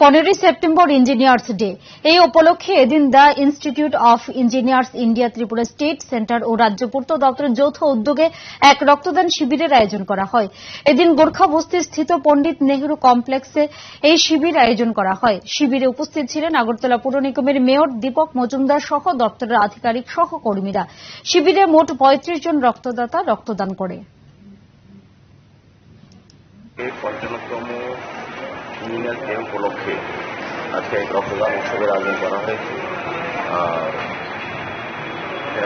পনেরোই September engineers day এই উপলক্ষে এদিন the institute of engineers India Tripura state centre ও রাজ্য পূর্ত দপ্তরের যৌথ উদ্যোগে এক রক্তদান শিবিরের আয়োজন করা হয়। এদিন গোর্খা বস্তি স্থিত পণ্ডিত নেহরু কমপ্লেক্সে এই শিবির আয়োজন করা হয়। শিবিরে উপস্থিত ছিলেন আগরতলা পুর নিগমের মেয়র দীপক মজুমদার সহ দপ্তরের আধিকারিক সহ কর্মীরা শিবিরে মোট পঁয়ত্রিশ জন রক্তদাতা রক্তদান করে। ইঞ্জিনিয়ার ডে উপলক্ষে আজকে এক রক্তদান উৎসবের আয়োজন করা হয়েছে।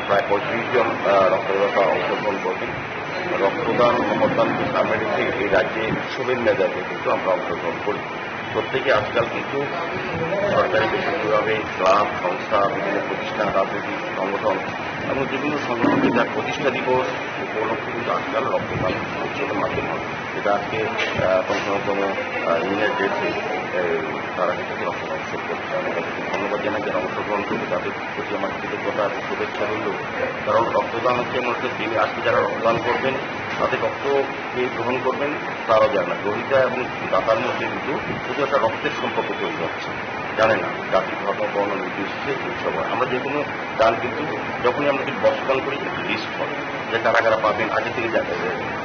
প্রায় পঁয়ত্রিশ জন রক্তদাতা অংশগ্রহণ করবেন রক্তদান মতদান কমিটিতে এই রাজ্যে উৎসবের মেজাজে কিন্তু আমরা অংশগ্রহণ করি। প্রত্যেকে আজকাল কিন্তু সরকারি বেসরকারিভাবে ক্লাব, সংস্থা, বিভিন্ন প্রতিষ্ঠান, রাজনৈতিক সংগঠন এবং বিভিন্ন সংগঠনকে যার প্রতিষ্ঠা দিবস উপলক্ষে কিন্তু আজকাল রক্তদান উৎসবের মাধ্যমে। যেটা আজকে পঞ্চমতম ইউনিয়ন ডেটে তারা কিন্তু রক্তদান উৎসব করছে। আমি তাদেরকে ধন্যবাদ জানাই যারা অংশগ্রহণ করবে তাদের প্রতি আমার কৃতজ্ঞতা এবং শুভেচ্ছা রইল। কারণ রক্তদান হচ্ছে মানুষের দিনে, আজকে যারা রক্তদান করবেন, তাদের রক্ত কে গ্রহণ করবেন, তারাও জানে গ্রহিতা এবং দাতার মধ্যে কিন্তু শুধু একটা রক্তের সম্পর্ক তৈরি হচ্ছে। জানে না জাতি ধর্ম বর্ণ নির্দিষ্টে উৎসব হয় আমরা যে কোনো গান কিন্তু যখনই আমরা কিন্তু বর্ষদান করি, একটি লিস্ট হয় যে কারা কারা পাবেন, আগে থেকে জানা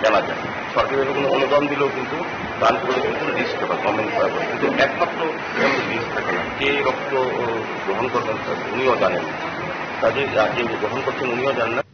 জানা যায়। সরকারের কোনো অনুদান দিলেও কিন্তু দান করে কিন্তু লিস্ট হয় গভর্নমেন্ট করা করে। কিন্তু একমাত্র লিস্ট থাকে না, কে রক্ত গ্রহণ করবেন উনিও জানেন কাজে যে গ্রহণ করছেন উনিও জানেন